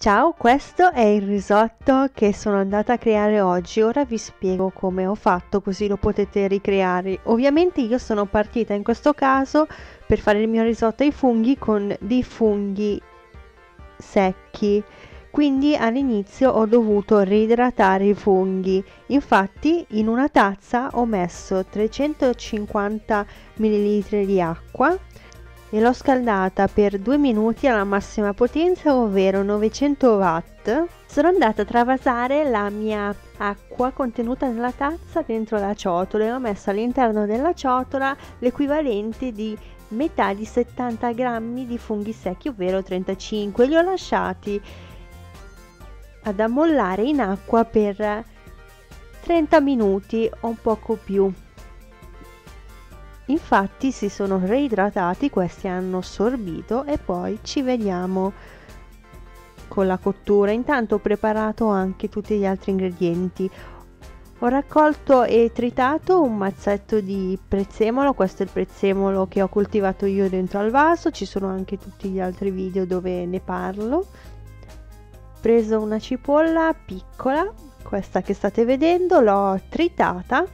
Ciao, questo è il risotto che sono andata a creare oggi. Ora vi spiego come ho fatto così lo potete ricreare. Ovviamente io sono partita in questo caso per fare il mio risotto ai funghi con dei funghi secchi. Quindi all'inizio ho dovuto reidratare i funghi. Infatti in una tazza ho messo 350 ml di acqua e l'ho scaldata per due minuti alla massima potenza ovvero 900 watt. Sono andata a travasare la mia acqua contenuta nella tazza dentro la ciotola e ho messo all'interno della ciotola l'equivalente di metà di 70 grammi di funghi secchi ovvero 35 li ho lasciati ad ammollare in acqua per 30 minuti o poco più infatti si sono reidratati questi hanno sorbito e poi ci vediamo con la cottura. Intanto ho preparato anche tutti gli altri ingredienti. Ho raccolto e tritato un mazzetto di prezzemolo. Questo è il prezzemolo che ho coltivato io dentro al vaso. Ci sono anche tutti gli altri video dove ne parlo. Preso una cipolla piccola questa che state vedendo l'ho tritata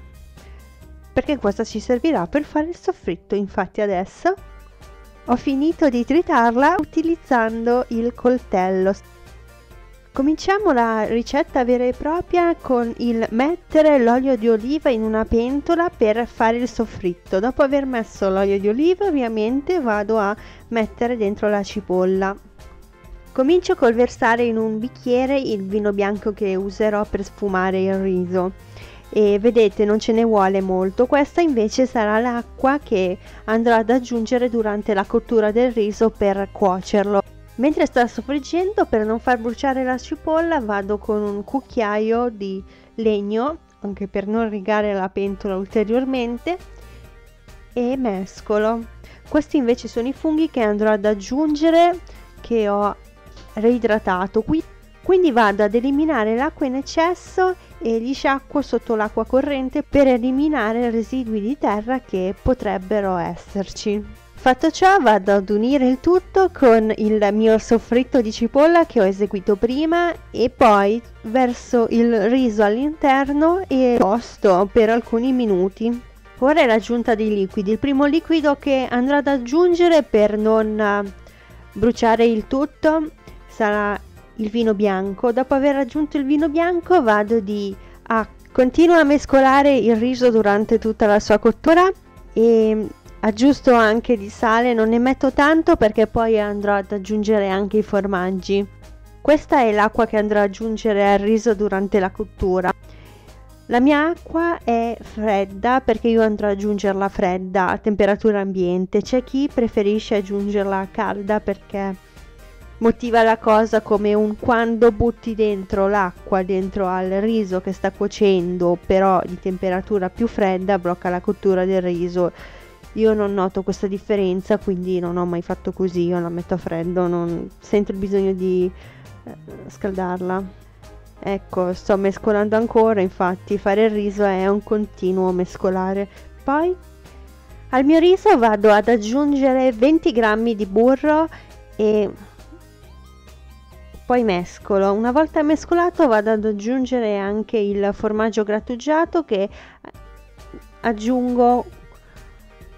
perché questa ci servirà per fare il soffritto. Infatti adesso ho finito di tritarla utilizzando il coltello. Cominciamo la ricetta vera e propria con il mettere l'olio di oliva in una pentola per fare il soffritto. Dopo aver messo l'olio di oliva ovviamente vado a mettere dentro la cipolla. Comincio col versare in un bicchiere il vino bianco che userò per sfumare il riso e vedete non ce ne vuole molto. Questa invece sarà l'acqua che andrò ad aggiungere durante la cottura del riso per cuocerlo. Mentre sta soffriggendo per non far bruciare la cipolla vado con un cucchiaio di legno anche per non rigare la pentola ulteriormente e mescolo. Questi invece sono i funghi che andrò ad aggiungere che ho reidratato. Qui quindi vado ad eliminare l'acqua in eccesso e li sciacquo sotto l'acqua corrente per eliminare residui di terra che potrebbero esserci. Fatto ciò vado ad unire il tutto con il mio soffritto di cipolla che ho eseguito prima e poi verso il riso all'interno e tosto per alcuni minuti. Ora è l'aggiunta dei liquidi. Il primo liquido che andrò ad aggiungere per non bruciare il tutto sarà il vino bianco. Dopo aver aggiunto il vino bianco vado di a continuo a mescolare il riso durante tutta la sua cottura e aggiusto anche di sale, non ne metto tanto perché poi andrò ad aggiungere anche i formaggi. Questa è l'acqua che andrò ad aggiungere al riso durante la cottura. La mia acqua è fredda perché io andrò ad aggiungerla fredda a temperatura ambiente. C'è chi preferisce aggiungerla calda perché motiva la cosa come un quando butti dentro l'acqua dentro al riso che sta cuocendo però di temperatura più fredda blocca la cottura del riso. Io non noto questa differenza quindi non ho mai fatto così io la metto a freddo non sento il bisogno di eh, scaldarla. Ecco sto mescolando ancora infatti fare il riso è un continuo mescolare. Poi al mio riso vado ad aggiungere 20 grammi di burro e poi mescolo. Una volta mescolato vado ad aggiungere anche il formaggio grattugiato che aggiungo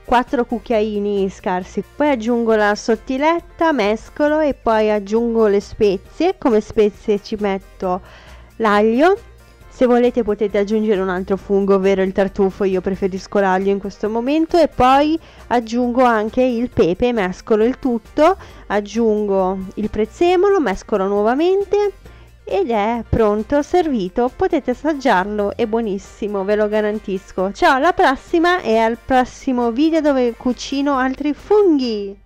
4 cucchiaini scarsi poi aggiungo la sottiletta mescolo e poi aggiungo le spezie. Come spezie ci metto l'aglio se volete potete aggiungere un altro fungo, ovvero il tartufo, io preferisco l'aglio in questo momento e poi aggiungo anche il pepe, mescolo il tutto, aggiungo il prezzemolo, mescolo nuovamente ed è pronto, servito, potete assaggiarlo, è buonissimo, ve lo garantisco. Ciao, alla prossima e al prossimo video dove cucino altri funghi!